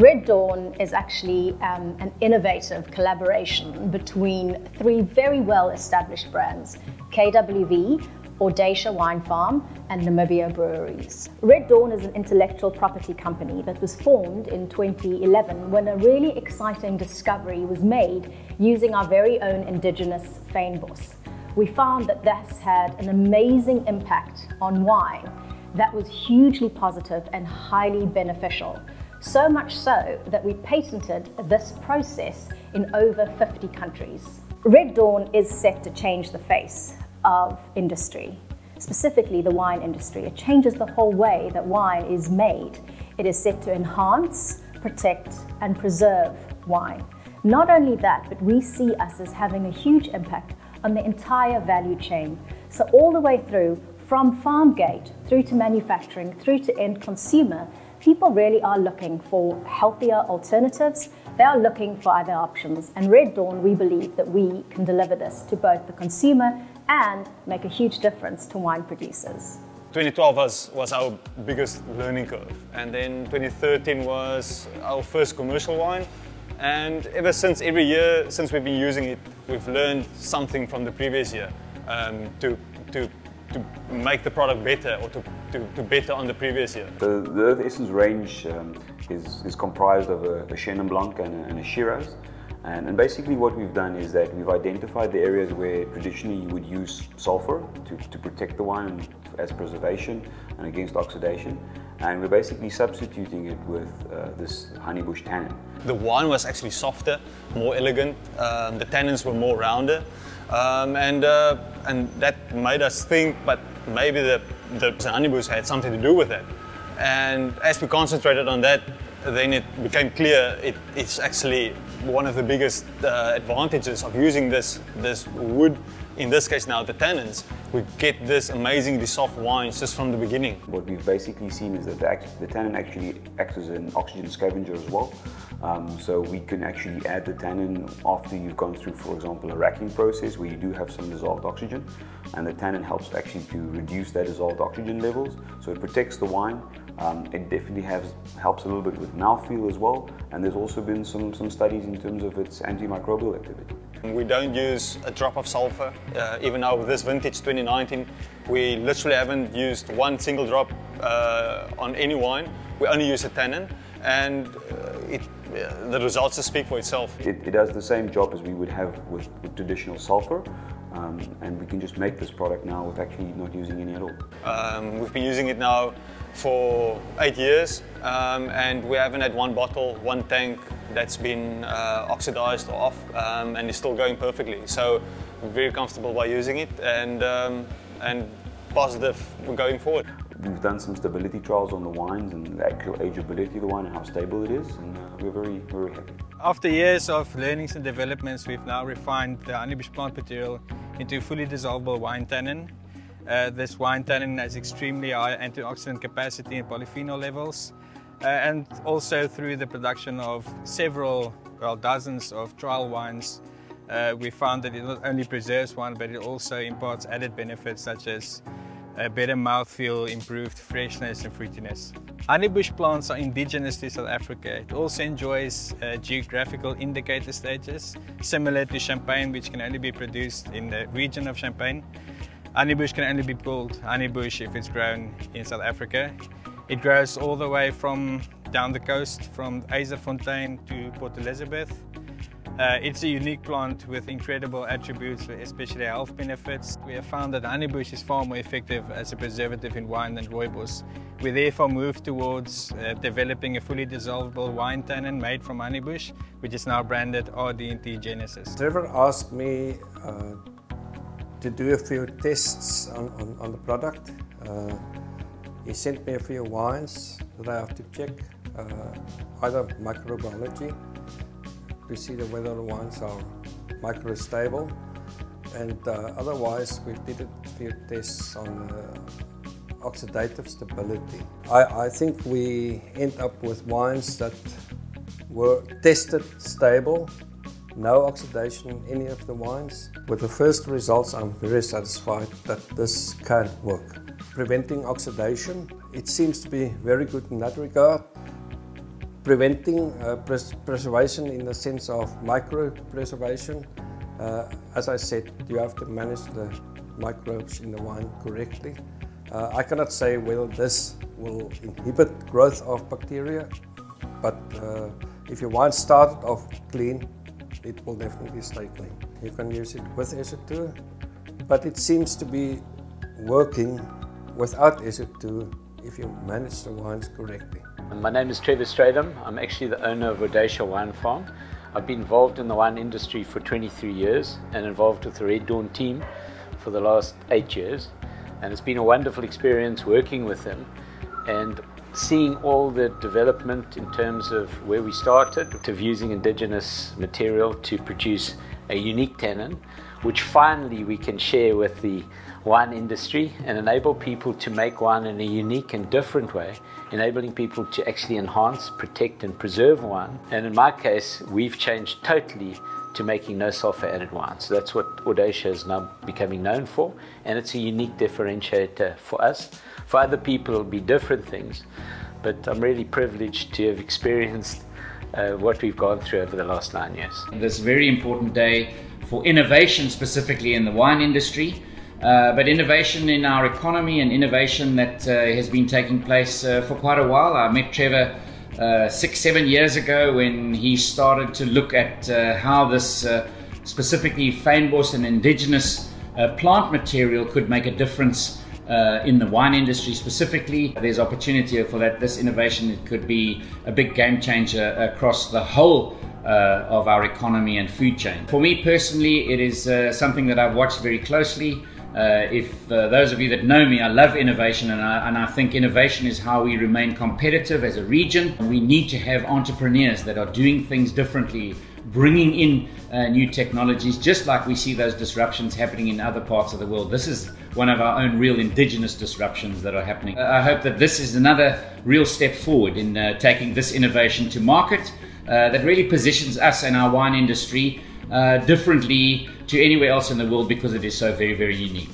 Red Dawn is actually um, an innovative collaboration between three very well established brands KWV, Audacia Wine Farm, and Namibia Breweries. Red Dawn is an intellectual property company that was formed in 2011 when a really exciting discovery was made using our very own indigenous fynbos. We found that this had an amazing impact on wine that was hugely positive and highly beneficial. So much so that we patented this process in over 50 countries. Red Dawn is set to change the face of industry, specifically the wine industry. It changes the whole way that wine is made. It is set to enhance, protect, and preserve wine. Not only that, but we see us as having a huge impact on the entire value chain. So, all the way through from farm gate through to manufacturing, through to end consumer, people really are looking for healthier alternatives. They are looking for other options. And Red Dawn, we believe that we can deliver this to both the consumer and make a huge difference to wine producers. 2012 was, was our biggest learning curve. And then 2013 was our first commercial wine. And ever since, every year since we've been using it, we've learned something from the previous year um, to, to to make the product better or to, to, to better on the previous year? The, the Earth Essence range um, is, is comprised of a, a Chenin Blanc and a, and a Shiraz. And, and, basically what we've done is that we've identified the areas where traditionally you would use sulfur to, to protect the wine as preservation and against oxidation. And we're basically substituting it with uh, this honeybush tannin. The wine was actually softer, more elegant, um, the tannins were more rounder. Um, and, uh, and that made us think, but maybe the, the honeybush had something to do with it. And as we concentrated on that, then it became clear it, it's actually one of the biggest uh, advantages of using this, this wood, in this case now the tannins, we get this amazingly soft wines just from the beginning. What we've basically seen is that the, the tannin actually acts as an oxygen scavenger as well. Um, so we can actually add the tannin after you've gone through, for example, a racking process where you do have some dissolved oxygen. And the tannin helps actually to reduce that dissolved oxygen levels. So it protects the wine. Um, it definitely has, helps a little bit with mouthfeel as well. And there's also been some, some studies in terms of its antimicrobial activity. We don't use a drop of sulfur. Uh, even now with this vintage 2019, we literally haven't used one single drop uh, on any wine. We only use a tannin and uh, it, the results speak for itself. It, it, does the same job as we would have with, with traditional sulfur. Um, and we can just make this product now with actually not using any at all. Um, we've been using it now for eight years um, and we haven't had one bottle, one tank that's been uh, oxidized or off um, and is still going perfectly. So I'm very comfortable by using it and, um, and positive going forward. We've done some stability trials on the wines and the actual ageability of the wine and how stable it is and uh, we're very, very happy. After years of learnings and developments, we've now refined the honeybush plant material into fully dissolvable wine tannin. Uh, this wine tannin has extremely high antioxidant capacity and polyphenol levels. Uh, and also through the production of several, well, dozens of trial wines, uh, we found that it not only preserves wine, but it also imparts added benefits such as a better mouthfeel, improved freshness and fruitiness. Honeybush plants are indigenous to South Africa. It also enjoys uh, geographical indicator status, similar to champagne, which can only be produced in the region of Champagne. Honeybush can only be called honeybush if it's grown in South Africa. It grows all the way from down the coast from Eiserfontein to Port Elizabeth. Uh, it's a unique plant with incredible attributes, especially health benefits. We have found that honeybush is far more effective as a preservative in wine than rooibos. We therefore moved towards uh, developing a fully dissolvable wine tannin made from honeybush, which is now branded RDNT Genesis. Trevor asked me uh, to do a few tests on, on, on the product. Uh, he sent me a few wines that I have to check, uh, either microbiology to see whether the wines are micro stable, and uh, otherwise we did a few tests on uh, oxidative stability. I, I think we end up with wines that were tested stable no oxidation in any of the wines. With the first results, I'm very satisfied that this can work preventing oxidation. It seems to be very good in that regard. Preventing uh, pres preservation in the sense of micro preservation. Uh, as I said, you have to manage the microbes in the wine correctly. Uh, I cannot say whether this will inhibit growth of bacteria, but if your wine started off clean, it will definitely stay clean. You can use it with SO2, but it seems to be working without SO2 if you manage the wines correctly. My name is Trevor Strydom. I'm actually the owner of Audacia Wine Farm. I've been involved in the wine industry for 23 years and involved with the Red Dawn team for the last eight years. And it's been a wonderful experience working with them and seeing all the development in terms of where we started to using indigenous material to produce a unique tannin, which finally we can share with the wine industry and enable people to make wine in a unique and different way, enabling people to actually enhance, protect, and preserve wine. And in my case, we've changed totally to making no sulfur added wine. So that's what Audacia is now becoming known for, and it's a unique differentiator for us. For other people, it'll be different things, but I'm really privileged to have experienced uh, what we've gone through over the last nine years. This very important day for innovation, specifically in the wine industry. Uh, but innovation in our economy and innovation that uh, has been taking place uh, for quite a while. I met Trevor uh, six, seven years ago when he started to look at uh, how this specifically fynbos and indigenous plant material could make a difference uh, in the wine industry specifically. There's opportunity for that. This innovation could be a big game changer across the whole uh, of our economy and food chain. For me personally, it is uh, something that I've watched very closely. Uh, if uh, those of you that know me, I love innovation, and I, and I think innovation is how we remain competitive as a region. We need to have entrepreneurs that are doing things differently, bringing in uh, new technologies, just like we see those disruptions happening in other parts of the world. This is one of our own real indigenous disruptions that are happening. I hope that this is another real step forward in uh, taking this innovation to market uh, that really positions us and our wine industry uh, differently to anywhere else in the world because it is so very, very unique.